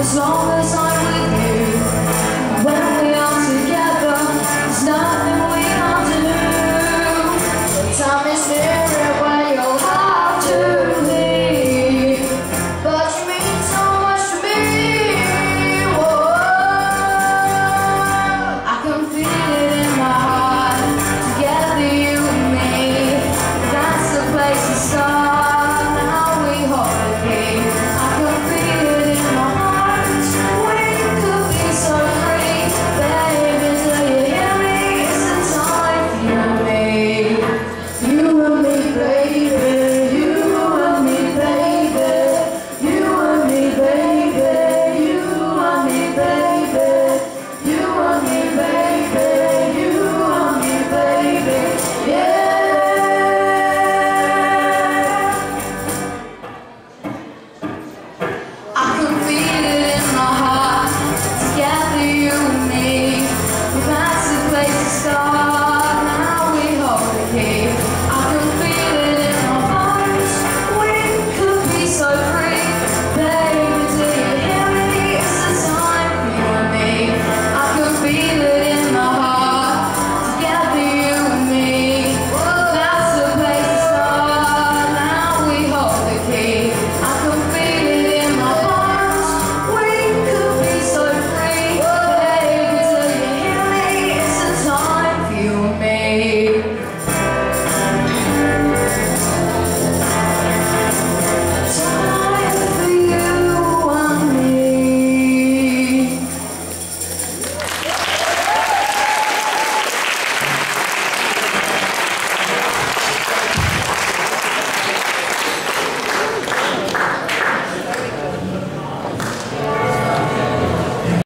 as long as I 啊。